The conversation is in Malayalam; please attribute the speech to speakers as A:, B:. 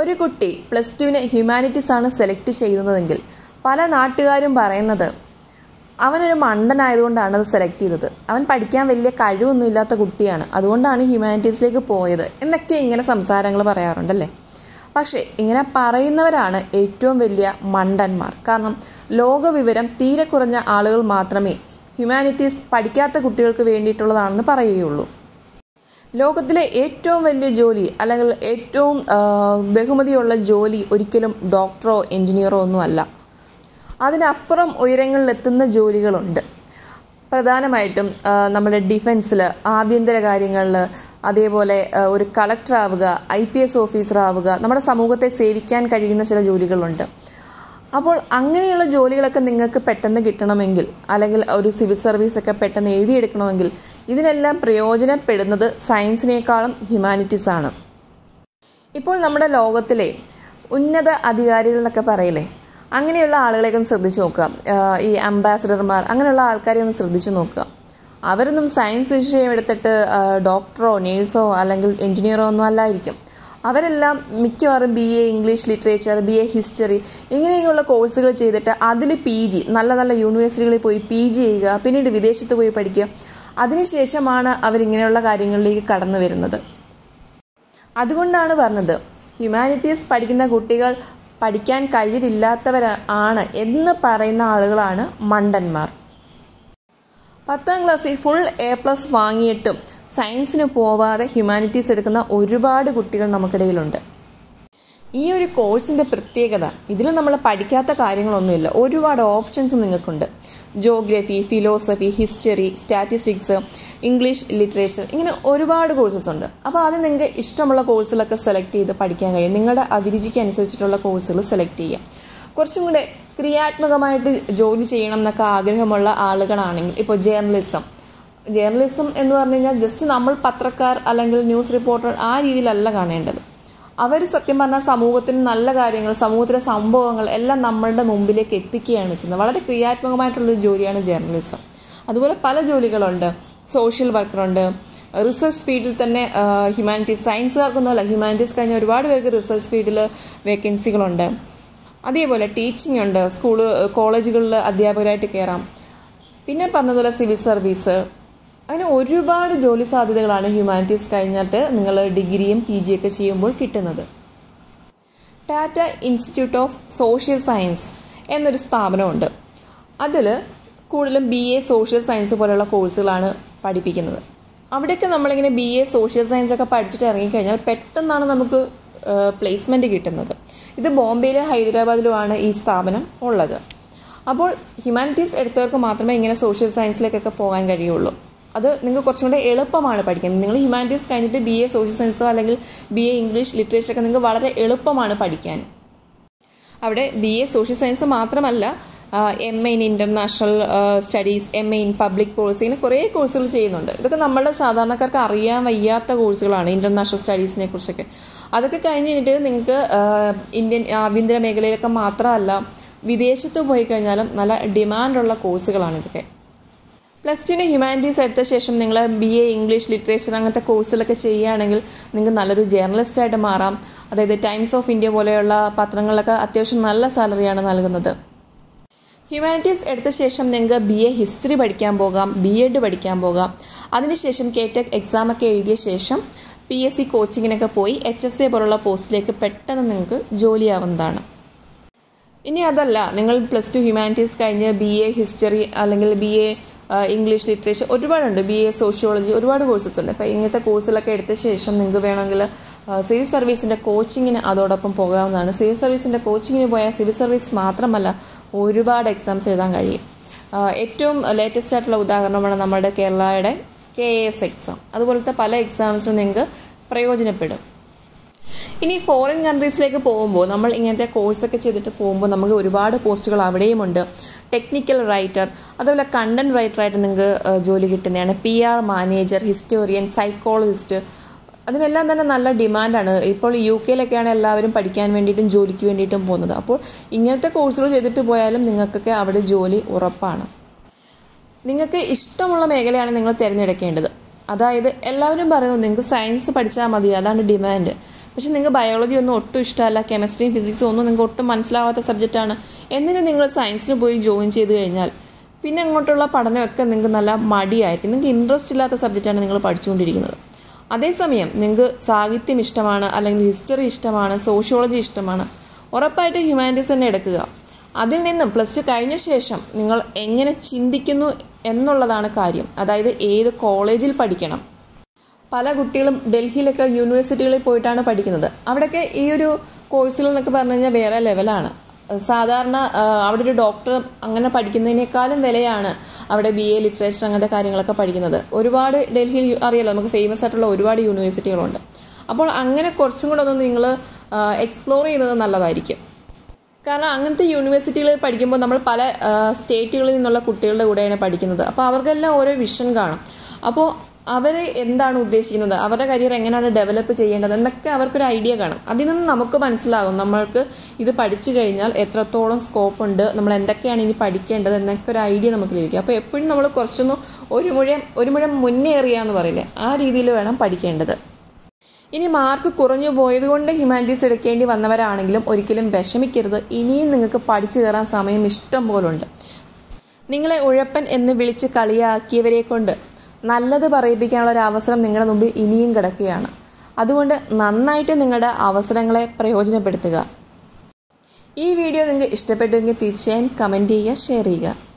A: ഒരു കുട്ടി പ്ലസ് ടുവിന് ഹ്യൂമാനിറ്റീസ് ആണ് സെലക്ട് ചെയ്യുന്നതെങ്കിൽ പല നാട്ടുകാരും പറയുന്നത് അവനൊരു മണ്ടനായതുകൊണ്ടാണ് അത് സെലക്ട് ചെയ്തത്. അവൻ പഠിക്കാൻ വലിയ കഴിവൊന്നും ഇല്ലാത്ത കുട്ടിയാണ്. അതുകൊണ്ടാണ് ഹ്യൂമാനിറ്റീസിലേക്ക് പോയത് എന്നൊക്കെ ഇങ്ങനെ സംസാരങ്ങൾ പറയാറുണ്ടല്ലേ പക്ഷേ ഇങ്ങനെ പറയുന്നവരാണ് ഏറ്റവും വലിയ മണ്ടന്മാർ. കാരണം ലോകവിവരം തീരെ കുറഞ്ഞ ആളുകൾ മാത്രമേ ഹ്യൂമാനിറ്റീസ് പഠിക്കാത്ത കുട്ടികൾക്ക് വേണ്ടിയിട്ടുള്ളതാണെന്ന് പറയുകയുള്ളൂ. ലോകത്തിലെ ഏറ്റവും വലിയ ജോലി അല്ലെങ്കിൽ ഏറ്റവും ബഹുമതിയുള്ള ജോലി ഒരിക്കലും ഡോക്ടറോ എൻജിനീയറോ ഒന്നും അല്ല. അതിനപ്പുറം ഉയരങ്ങളിലെത്തുന്ന ജോലികളുണ്ട്. പ്രധാനമായിട്ടും നമ്മുടെ ഡിഫൻസിൽ ആഭ്യന്തര കാര്യങ്ങളിൽ അതേപോലെ ഒരു കളക്ടർ ആവുക ഐ പി എസ് ഓഫീസർ ആവുക നമ്മുടെ സമൂഹത്തെ സേവിക്കാൻ കഴിയുന്ന ചില ജോലികളുണ്ട്. അപ്പോൾ അങ്ങനെയുള്ള ജോലികളൊക്കെ നിങ്ങൾക്ക് പെട്ടെന്ന് കിട്ടണമെങ്കിൽ അല്ലെങ്കിൽ ഒരു സിവിൽ സർവീസൊക്കെ പെട്ടെന്ന് എഴുതിയെടുക്കണമെങ്കിൽ ഇതിനെല്ലാം പ്രയോജനപ്പെടുന്നത് സയൻസിനേക്കാളും ഹ്യൂമാനിറ്റീസ് ആണ് ഇപ്പോൾ നമ്മുടെ ലോകത്തിലെ ഉന്നത അധികാരികൾ എന്നൊക്കെ പറയില്ലേ അങ്ങനെയുള്ള ആളുകളെയൊക്കെ ഒന്ന് ശ്രദ്ധിച്ചു നോക്കുക. ഈ അംബാസഡർമാർ അങ്ങനെയുള്ള ആൾക്കാരെ ഒന്ന് ശ്രദ്ധിച്ചു നോക്കുക. അവരൊന്നും സയൻസ് വിഷയം എടുത്തിട്ട് ഡോക്ടറോ നേഴ്സോ അല്ലെങ്കിൽ എഞ്ചിനീയറോ ഒന്നും അല്ലായിരിക്കും. അവരെല്ലാം മിക്കവാറും B A English literature B A history ഇങ്ങനെയൊക്കെയുള്ള കോഴ്സുകൾ ചെയ്തിട്ട് അതിൽ പി ജി നല്ല നല്ല യൂണിവേഴ്സിറ്റികളിൽ പോയി പി ജി ചെയ്യുക പിന്നീട് വിദേശത്ത് പോയി പഠിക്കുക. അതിനുശേഷമാണ് അവരിങ്ങനെയുള്ള കാര്യങ്ങളിലേക്ക് കടന്നു വരുന്നത്. അതുകൊണ്ടാണ് പറഞ്ഞത് ഹ്യൂമാനിറ്റീസ് പഠിക്കുന്ന കുട്ടികൾ പഠിക്കാൻ കഴിവില്ലാത്തവർ ആണ് എന്ന് പറയുന്ന ആളുകളാണ് മണ്ടന്മാർ. പത്താം ക്ലാസ്സിൽ ഫുൾ എ പ്ലസ് വാങ്ങിയിട്ടും സയൻസിന് പോവാതെ ഹ്യൂമാനിറ്റീസ് എടുക്കുന്ന ഒരുപാട് കുട്ടികൾ നമുക്കിടയിലുണ്ട്. ഈ ഒരു കോഴ്സിന്റെ പ്രത്യേകത ഇതിൽ നമ്മൾ പഠിക്കാത്ത കാര്യങ്ങളൊന്നുമില്ല. ഒരുപാട് ഓപ്ഷൻസ് നിങ്ങൾക്കുണ്ട്. Geography philosophy history statistics English literature ഇങ്ങനെ ഒരുപാട് കോഴ്സസ് ഉണ്ട്. അപ്പോൾ അത് നിങ്ങൾക്ക് ഇഷ്ടമുള്ള കോഴ്സുകളൊക്കെ സെലക്ട് ചെയ്ത് പഠിക്കാൻ കഴിയും. നിങ്ങളുടെ അഭിരുചിക്ക് അനുസരിച്ചിട്ടുള്ള കോഴ്സുകൾ സെലക്ട് ചെയ്യാം. കുറച്ചും കൂടെ ക്രിയാത്മകമായിട്ട് ജോലി ചെയ്യണം എന്നൊക്കെ ആഗ്രഹമുള്ള ആളുകളാണെങ്കിൽ ഇപ്പോൾ ജേർണലിസം ജേർണലിസം എന്ന് പറഞ്ഞു കഴിഞ്ഞാൽ ജസ്റ്റ് നമ്മൾ പത്രക്കാർ അല്ലെങ്കിൽ ന്യൂസ് റിപ്പോർട്ടർ ആ രീതിയിലല്ല കാണേണ്ടത്. അവർ സത്യം പറഞ്ഞാൽ സമൂഹത്തിന് നല്ല കാര്യങ്ങൾ സമൂഹത്തിലെ സംഭവങ്ങൾ എല്ലാം നമ്മളുടെ മുമ്പിലേക്ക് എത്തിക്കുകയാണ് ചെയ്യുന്നത്. വളരെ ക്രിയാത്മകമായിട്ടുള്ളൊരു ജോലിയാണ് ജേർണലിസം. അതുപോലെ പല ജോലികളുണ്ട്. സോഷ്യൽ വർക്കറുണ്ട് റിസർച്ച് ഫീൽഡിൽ തന്നെ ഹ്യൂമാനിറ്റീസ് സയൻസുകാർക്കൊന്നുമല്ല ഹ്യൂമാനിറ്റീസ് കഴിഞ്ഞ ഒരുപാട് പേർക്ക് റിസർച്ച് ഫീൽഡിൽ വേക്കൻസികളുണ്ട് അതേപോലെ ടീച്ചിങ് ഉണ്ട്. സ്കൂൾ കോളേജുകളിൽ അധ്യാപകരായിട്ട് കയറാം പിന്നെ പറഞ്ഞതുപോലെ സിവിൽ സർവീസ് അങ്ങനെ ഒരുപാട് ജോലി സാധ്യതകളാണ് ഹ്യൂമാനിറ്റീസ് കഴിഞ്ഞിട്ട് നിങ്ങൾ ഡിഗ്രിയും പി ഒക്കെ ചെയ്യുമ്പോൾ കിട്ടുന്നത്. Tata institute of social science എന്നൊരു സ്ഥാപനമുണ്ട്. അതിൽ കൂടുതലും ബി എ സോഷ്യൽ സയൻസ് പോലെയുള്ള കോഴ്സുകളാണ് പഠിപ്പിക്കുന്നത്. അവിടെയൊക്കെ നമ്മളിങ്ങനെ ബി എ സോഷ്യൽ സയൻസ് ഒക്കെ പഠിച്ചിട്ട് ഇറങ്ങിക്കഴിഞ്ഞാൽ പെട്ടെന്നാണ് നമുക്ക് പ്ലേസ്മെന്റ് കിട്ടുന്നത്. ഇത് ബോംബെയിലും ഹൈദരാബാദിലുമാണ് ഈ സ്ഥാപനം ഉള്ളത്. അപ്പോൾ ഹ്യൂമാനിറ്റീസ് എടുത്തവർക്ക് മാത്രമേ ഇങ്ങനെ സോഷ്യൽ സയൻസിലേക്കൊക്കെ പോകാൻ കഴിയുള്ളൂ. അത് നിങ്ങൾക്ക് കുറച്ചും കൂടെ എളുപ്പമാണ് പഠിക്കാൻ. നിങ്ങൾ ഹ്യൂമാനിറ്റീസ് കഴിഞ്ഞിട്ട് ബി എ സോഷ്യൽ സയൻസോ അല്ലെങ്കിൽ ബി എ ഇംഗ്ലീഷ് ലിറ്ററേച്ചർ ഒക്കെ നിങ്ങൾക്ക് വളരെ എളുപ്പമാണ് പഠിക്കാൻ. അവിടെ ബി എ സോഷ്യൽ സയൻസ് മാത്രമല്ല M A in international studies M A in public policy ഇങ്ങനെ കുറേ കോഴ്സുകൾ ചെയ്യുന്നുണ്ട്. ഇതൊക്കെ നമ്മുടെ സാധാരണക്കാർക്ക് അറിയാൻ വയ്യാത്ത കോഴ്സുകളാണ് ഇന്റർനാഷണൽ സ്റ്റഡീസിനെ കുറിച്ചൊക്കെ. അതൊക്കെ കഴിഞ്ഞ് കഴിഞ്ഞിട്ട് നിങ്ങൾക്ക് ഇന്ത്യൻ ആഭ്യന്തര മേഖലയിലൊക്കെ മാത്രമല്ല വിദേശത്ത് പോയി കഴിഞ്ഞാലും നല്ല ഡിമാൻഡുള്ള കോഴ്സുകളാണ് ഇതൊക്കെ. പ്ലസ് ടുവിന് ഹ്യൂമാനിറ്റീസ് എടുത്ത ശേഷം നിങ്ങൾ ബി എ ഇംഗ്ലീഷ് ലിറ്ററേച്ചർ അങ്ങനത്തെ കോഴ്സുകളൊക്കെ ചെയ്യുകയാണെങ്കിൽ നിങ്ങൾക്ക് നല്ലൊരു ജേർണലിസ്റ്റായിട്ട് മാറാം. അതായത് ടൈംസ് ഓഫ് ഇന്ത്യ പോലെയുള്ള പത്രങ്ങളിലൊക്കെ അത്യാവശ്യം നല്ല സാലറിയാണ് നൽകുന്നത്. ഹ്യൂമാനിറ്റീസ് എടുത്ത ശേഷം നിങ്ങൾക്ക് ബി എ ഹിസ്റ്ററി പഠിക്കാൻ പോകാം ബി എഡ് പഠിക്കാൻ പോകാം. അതിനുശേഷം കെ ടെക് എക്സാമൊക്കെ എഴുതിയ ശേഷം പി എസ് സി കോച്ചിങ്ങിനൊക്കെ പോയി എച്ച് എസ് എ പോലുള്ള പോസ്റ്റിലേക്ക് പെട്ടെന്ന് നിങ്ങൾക്ക് ജോലിയാവുന്നതാണ് ഇനി അതല്ല. നിങ്ങൾ പ്ലസ് ടു ഹ്യൂമാനിറ്റീസ് കഴിഞ്ഞ് ബി എ ഹിസ്റ്ററി അല്ലെങ്കിൽ ബി എ ഇംഗ്ലീഷ് ലിറ്ററേച്ചർ ഒരുപാടുണ്ട്. ബി എ സോഷ്യോളജി ഒരുപാട് കോഴ്സസ് ഉണ്ട്. അപ്പോൾ ഇങ്ങനത്തെ കോഴ്സിലൊക്കെ എടുത്ത ശേഷം നിങ്ങൾക്ക് വേണമെങ്കിൽ സിവിൽ സർവീസിന്റെ കോച്ചിങ്ങിന് അതോടൊപ്പം പോകാവുന്നതാണ്. സിവിൽ സർവീസിന്റെ കോച്ചിങ്ങിന് പോയാൽ സിവിൽ സർവീസ് മാത്രമല്ല ഒരുപാട് എക്സാംസ് എഴുതാൻ കഴിയും. ഏറ്റവും ലേറ്റസ്റ്റ് ആയിട്ടുള്ള ഉദാഹരണമാണ് നമ്മുടെ കേരളയുടെ കെ എസ് എക്സാം അതുപോലത്തെ പല എക്സാംസിനും നിങ്ങൾക്ക് പ്രയോജനപ്പെടും. ഇനി ഫോറിൻ കൺട്രീസിലേക്ക് പോകുമ്പോൾ നമ്മൾ ഇങ്ങനത്തെ കോഴ്സൊക്കെ ചെയ്തിട്ട് പോകുമ്പോൾ നമുക്ക് ഒരുപാട് പോസ്റ്റുകൾ അവിടെയുമുണ്ട് ടെക്നിക്കൽ റൈറ്റർ അതുപോലെ കണ്ടന്റ് റൈറ്ററായിട്ട് നിങ്ങൾക്ക് ജോലി കിട്ടുന്നതാണ്. P R manager historian psychologist അതിനെല്ലാം തന്നെ നല്ല ഡിമാൻഡാണ് ഇപ്പോൾ യു കെയിലൊക്കെയാണ് എല്ലാവരും പഠിക്കാൻ വേണ്ടിയിട്ടും ജോലിക്ക് വേണ്ടിയിട്ടും പോകുന്നത്. അപ്പോൾ ഇങ്ങനത്തെ കോഴ്സുകൾ ചെയ്തിട്ട് പോയാലും നിങ്ങൾക്കൊക്കെ അവിടെ ജോലി ഉറപ്പാണ്. നിങ്ങൾക്ക് ഇഷ്ടമുള്ള മേഖലയാണ് നിങ്ങൾ തിരഞ്ഞെടുക്കേണ്ടത്. അതായത് എല്ലാവരും പറയുന്നു നിങ്ങൾക്ക് സയൻസ് പഠിച്ചാൽ മതി. അതാണ് ഡിമാൻഡ് പക്ഷേ നിങ്ങൾക്ക് ബയോളജി ഒന്നും ഒട്ടും ഇഷ്ടമല്ല കെമിസ്ട്രിയും ഫിസിക്സും ഒന്നും നിങ്ങൾക്ക് ഒട്ടും മനസ്സിലാവാത്ത സബ്ജക്റ്റാണ് എന്നിട്ട് നിങ്ങൾ സയൻസിന് പോയി ജോയിൻ ചെയ്ത് കഴിഞ്ഞാൽ പിന്നെ അങ്ങോട്ടുള്ള പഠനമൊക്കെ നിങ്ങൾക്ക് നല്ല മടിയായിരിക്കും. നിങ്ങൾക്ക് ഇൻട്രസ്റ്റ് ഇല്ലാത്ത സബ്ജക്റ്റാണ് നിങ്ങൾ പഠിച്ചുകൊണ്ടിരിക്കുന്നത്. അതേസമയം നിങ്ങൾക്ക് സാഹിത്യം ഇഷ്ടമാണ് അല്ലെങ്കിൽ ഹിസ്റ്ററി ഇഷ്ടമാണ് സോഷ്യോളജി ഇഷ്ടമാണ്. ഉറപ്പായിട്ട് ഹ്യൂമാനിറ്റീസ് തന്നെ എടുക്കുക. അതിൽ നിന്നും പ്ലസ് ടു കഴിഞ്ഞ ശേഷം നിങ്ങൾ എങ്ങനെ ചിന്തിക്കുന്നു എന്നുള്ളതാണ് കാര്യം. അതായത് ഏത് കോളേജിൽ പഠിക്കണം പല കുട്ടികളും ഡൽഹിയിലൊക്കെ യൂണിവേഴ്സിറ്റികളിൽ പോയിട്ടാണ് പഠിക്കുന്നത്. അവിടെയൊക്കെ ഈ ഒരു കോഴ്സുകൾ എന്നൊക്കെ പറഞ്ഞു കഴിഞ്ഞാൽ വേറെ ലെവലാണ് സാധാരണ അവിടെ ഒരു ഡോക്ടർ അങ്ങനെ പഠിക്കുന്നതിനേക്കാളും വിലയാണ് അവിടെ ബി എ ലിറ്ററേച്ചർ അങ്ങനത്തെ കാര്യങ്ങളൊക്കെ പഠിക്കുന്നത്. ഒരുപാട് ഡൽഹിയിൽ അറിയാലോ നമുക്ക് ഫേമസ് ആയിട്ടുള്ള ഒരുപാട് യൂണിവേഴ്സിറ്റികളുണ്ട് അപ്പോൾ അങ്ങനെ കുറച്ചും കൂടെ ഒന്ന് നിങ്ങൾ എക്സ്പ്ലോർ ചെയ്യുന്നത് നല്ലതായിരിക്കും. കാരണം അങ്ങനത്തെ യൂണിവേഴ്സിറ്റികളിൽ പഠിക്കുമ്പോൾ നമ്മൾ പല സ്റ്റേറ്റുകളിൽ നിന്നുള്ള കുട്ടികളുടെ കൂടെയാണ് പഠിക്കുന്നത്. അപ്പോൾ അവർക്കെല്ലാം ഓരോ വിഷൻ കാണും. അപ്പോൾ അവർ എന്താണ് ഉദ്ദേശിക്കുന്നത്? അവരുടെ കരിയർ എങ്ങനെയാണ് ഡെവലപ്പ് ചെയ്യേണ്ടത്? എന്നൊക്കെ അവർക്കൊരു ഐഡിയ കാണും. അതിൽ നിന്ന് നമുക്ക് മനസ്സിലാകും നമ്മൾക്ക് ഇത് പഠിച്ചു കഴിഞ്ഞാൽ എത്രത്തോളം സ്കോപ്പ് ഉണ്ട് നമ്മൾ എന്തൊക്കെയാണ് ഇനി പഠിക്കേണ്ടത് എന്നൊക്കെ ഒരു ഐഡിയ നമുക്ക് ലഭിക്കും. അപ്പോൾ എപ്പോഴും നമ്മൾ കുറച്ചൊന്ന് ഒരു മുഴം ഒരു മുഴം മുന്നേറിയാന്ന് പറയില്ലേ ആ രീതിയിൽ വേണം പഠിക്കേണ്ടത്. ഇനി മാർക്ക് കുറഞ്ഞു പോയതുകൊണ്ട് ഹ്യൂമാനിറ്റീസ് എടുക്കേണ്ടി വന്നവരാണെങ്കിലും ഒരിക്കലും വിഷമിക്കരുത്. ഇനിയും നിങ്ങൾക്ക് പഠിച്ചു കയറാൻ സമയം ഇഷ്ടം പോലുണ്ട്. നിങ്ങളെ ഉഴപ്പൻ എന്ന് വിളിച്ച് കളിയാക്കിയവരെ കൊണ്ട് നല്ലത് പറയിപ്പിക്കാനുള്ള ഒരു അവസരം നിങ്ങളുടെ മുമ്പിൽ ഇനിയും കിടക്കുകയാണ്. അതുകൊണ്ട് നന്നായിട്ട് നിങ്ങളുടെ അവസരങ്ങളെ പ്രയോജനപ്പെടുത്തുക. ഈ വീഡിയോ നിങ്ങൾക്ക് ഇഷ്ടപ്പെട്ടുവെങ്കിൽ തീർച്ചയായും കമന്റ് ചെയ്യുക ഷെയർ ചെയ്യുക.